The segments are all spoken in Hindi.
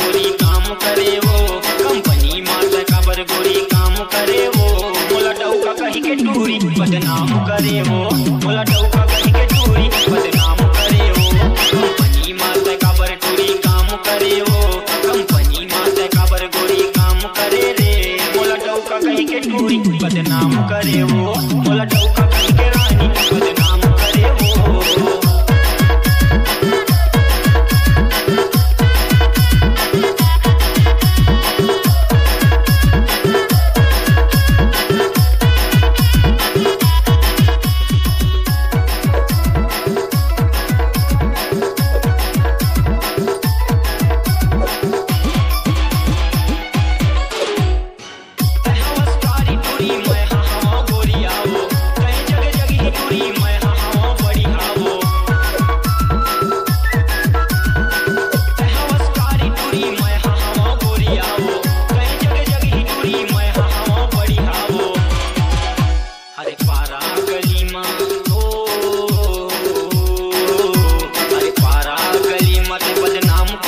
गोरी काम करे वो। काबर गोरी काम करे वो। मोला डौका कही के टूरी बदनाम करे वो। बोला डौका कही के बदनाम करे वो बोला चौका करके के रानी।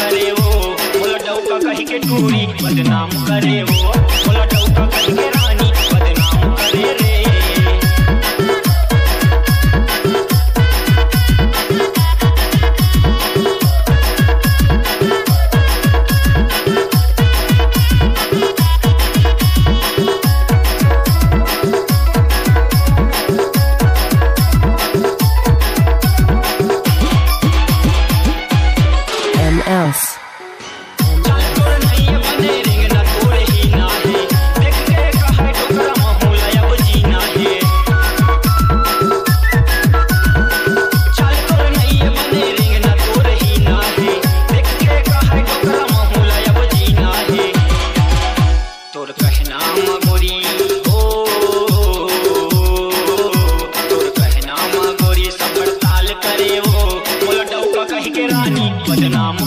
करे वो बोला डौका कही के टूरी बदनाम करे वो बोला डौका कही के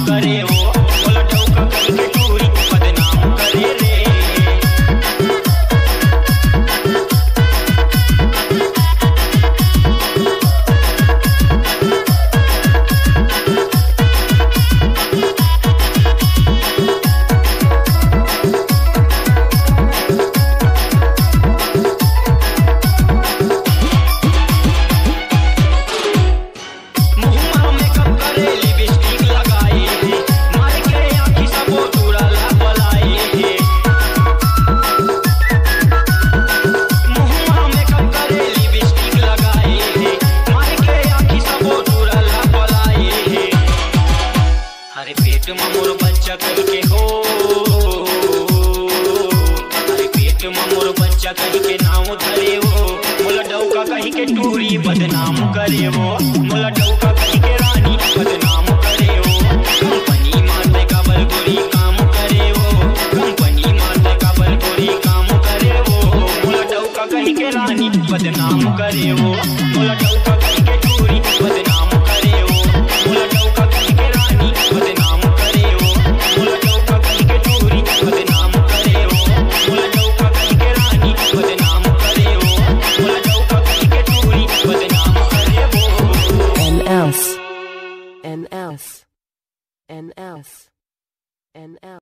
करे वो के नाम वो मोला डौका टूरी बदनाम करे वो मोला डौका कही के रानी बदनाम करे वो कंपनी का बलगोरी काम करे का बलगोरी काम करे के रानी बदनाम करे मोला डौका कही के NS. NS. NS.